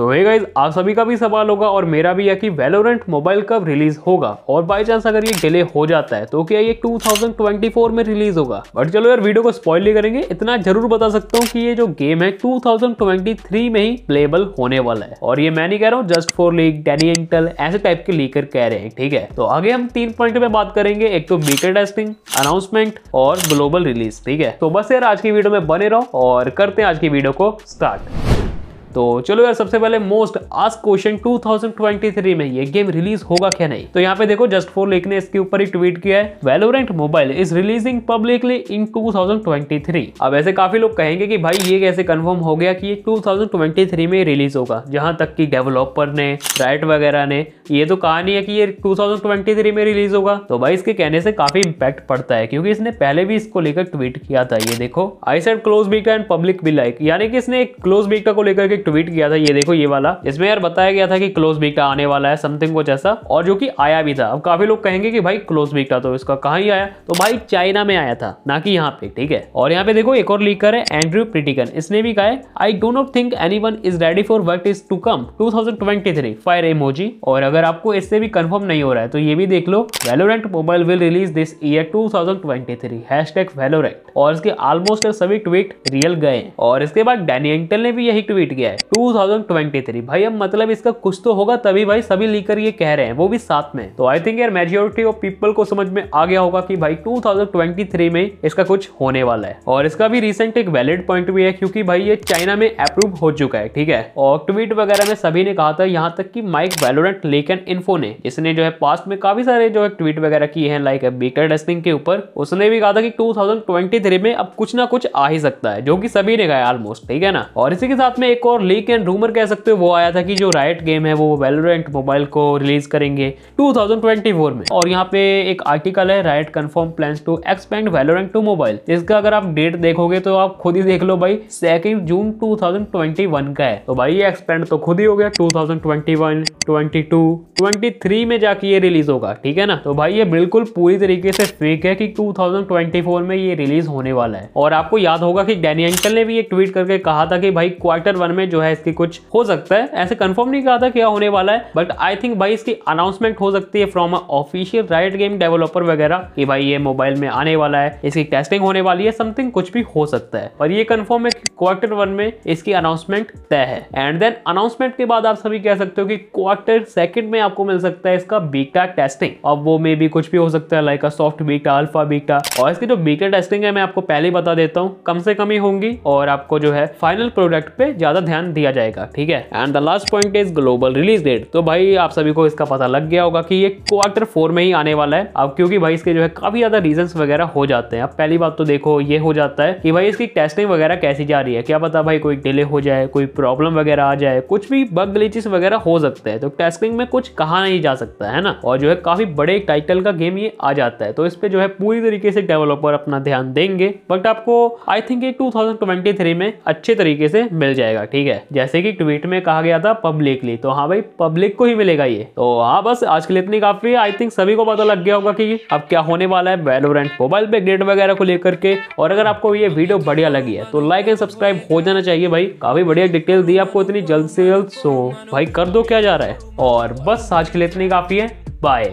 सो so, guys आप सभी का भी सवाल होगा और मेरा भी है कि वेलोरेंट मोबाइल कब रिलीज़ होगा? और बाई चांस अगर ये डिले हो जाता है तो क्या ये 2024 में रिलीज़ होगा? बट चलो यार वीडियो को स्पॉइल नहीं करेंगे। इतना ज़रूर बता सकता हूँ कि ये जो गेम है 2023 में ही प्लेबल होने वाला है। और ये मैं नहीं कह रहा हूँ जस्ट फॉर लीक डैनी इंटल ऐसे टाइप के लीकर कह रहे हैं ठीक है? तो आगे हम तीन पॉइंट में बात करेंगे। एक तो बीटर टेस्टिंग अनाउंसमेंट और ग्लोबल रिलीज़ ठीक है? तो बस यार आज की वीडियो में बने रहो और करते हैं आज की वीडियो को स्टार्ट तो चलो यार, सबसे पहले मोस्ट आस्क क्वेश्चन 2023 में ये गेम रिलीज़ होगा क्या नहीं? तो यहाँ पे देखो जस्ट फोर लेक ने इसके ऊपर ही ट्वीट किया है। Valorant mobile is releasing publicly in 2023 अब ऐसे काफ़ी लोग कहेंगे कि भाई, ये कैसे कंफर्म हो गया कि ये 2023 में रिलीज़ होगा? जहाँ तक कि डेवलपर ने राइट वगैरह ने, ये तो कहा नहीं है कि ये 2023 में रिलीज़ होगा। तो भाई, इसके कहने से काफ़ी इम्पैक्ट पड़ता है, क्योंकि इसने पहले भी इसको लेकर ट्वीट किया था, ये देखो। I said close beta and public भी लाइक यानी कि इसने क्लोज बीटा को लेकर एक ट्वीट किया था, ये देखो, ये वाला। इसमें यार बताया गया था कि क्लोज बीटा आने वाला है समथिंग कुछ ऐसा, और जो कि आया भी था। अब काफ़ी लोग कहेंगे कि भाई क्लोज बीटा तो इसका कहा ही आया? तो भाई चाइना में आया था, ना कि यहाँ पे, ठीक है? और यहाँ पे देखो, एक और लीकर है एंड्रयू प्रिटिकन इसने भी कहा है I do not think anyone is ready for work is to come to fire emoji और अगर आपको इससे भी कंफर्म नहीं हो रहा है तो ये भी देख लो Valorant mobile will release this year 2023 hashtag Valorant और इसके ऑलमोस्ट सभी ट्वीट रियल गए। और इसके बाद डैनी एंटल ने भी यही ट्वीट किया है 2023 भाई, अब मतलब इसका कुछ तो होगा, तभी भाई सभी लीकर ये कह रहे हैं, वो भी साथ में। तो आई थिंक यार मेजोरिटी ऑफ़ पीपल को समझ में आ गया होगा कि भाई 2023 में इसका कुछ होने वाला है। और इसका भी रिसेंट एक वैलिड पॉइंट भी है, क्योंकि भाई ये चाइना में अप्रूव हो चुका है, ठीक है? और ट्वीट वगैरह में सभी ने कहा था यहाँ तक कि माइक वेलोरेंट लेकिन इन्फो ने, जिसने जो है पास्ट में काफ़ी सारे जो है ट्वीट वगैरह किए हैं लाइक बीकर टेस्टिंग के ऊपर, उसने भी कहा था कि 2023 में अब कुछ ना कुछ आ ही सकता है, जो कि सभी ने कहा ऑलमोस्ट ठीक है ना? और इसी के साथ में एक और लीक एंड रूमर कह सकते हो, वो आया था कि जो राइट गेम है, वो वेलोरेंट मोबाइल को रिलीज़ करेंगे 2024 में। और यहाँ पे एक आर्टिकल है Riot confirm plans to expand Valorant to mobile इसका अगर आप डेट देखोगे तो आप खुद ही देख लो भाई सेकेंड जून 2021 का है। तो भाई ये एक्सपेंड तो खुद ही हो गया 2021 22 23 में जाके ये रिलीज़ होगा, ठीक है ना? तो भाई ये बिल्कुल पूरी तरीके से फेक है कि 2024 में ये रिलीज़ होने वाला है। और आपको याद होगा कि डैनी अंकल ने भी एक ट्वीट करके कहा था कि भाई क्वार्टर वन में जो है इसकी कुछ हो सकता है। ऐसे कंफर्म नहीं कहा था क्या होने वाला है बट आई थिंक भाई इसकी अनाउंसमेंट हो सकती है from official Riot game developer वगैरह कि भाई ये मोबाइल में आने वाला है, इसकी टेस्टिंग होने वाली है समथिंग कुछ भी हो सकता है। पर ये कंफर्म है क्वार्टर वन में इसकी अनाउंसमेंट तय है। एंड देन अनाउंसमेंट के बाद आप सभी कह सकते हो कि क्वार्टर सेकंड में आपको मिल सकता है इसका बीटा टेस्टिंग अब वो मे भी कुछ भी हो सकता है like soft beta alpha beta और इसकी जो बीटा टेस्टिंग है, मैं आपको पहले ही बता देता हूँ, कम से कम ही होंगी और आपको जो है फाइनल प्रोडक्ट पे ज़्यादा ध्यान दिया जाएगा, ठीक है? And the last point is global release date तो भाई, आप सभी को इसका पता लग गया होगा कि ये क्वार्टर फोर में ही आने वाला है। अब क्योंकि भाई इसके जो है काफ़ी ज़्यादा रीजन वगैरह हो जाते हैं। अब पहली बात तो देखो, ये हो जाता है कि भाई इसकी टेस्टिंग वगैरह कैसी जा रही है? क्या पता भाई कोई डिले हो जाए, कोई प्रॉब्लम वगैरह आ जाए, कुछ भी बग ग्लिचेस वगैरह हो सकते हैं। तो टेस्टिंग में कुछ कहा नहीं जा सकता, है ना? और जो है काफ़ी बड़े टाइटल का गेम ये आ जाता है। तो इस पे जो है पूरी तरीके से डेवलपर अपना ध्यान देंगे। बट आपको आई थिंक ये 2023 में अच्छे तरीके से मिल जाएगा, ठीक है? जैसे कि ट्वीट में कहा गया था पब्लिकली तो हाँ भाई पब्लिक को ही मिलेगा ये। तो हाँ बस आज के लिए इतनी काफ़ी। आई थिंक सभी को पता लग गया होगा कि अब क्या होने वाला है वेलोरेंट मोबाइल पे ग्रेड वगैरह को लेकर के। और अगर आपको ये वीडियो बढ़िया लगी है तो लाइक एंड सब्सक्राइब हो जाना चाहिए भाई। काफ़ी बढ़िया डिटेल दी आपको इतनी जल्द से जल्द। सो भाई, कर दो क्या जा रहा है? और बस आज के लिए इतनी काफ़ी है। बाय